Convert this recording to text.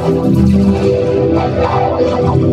Thank you.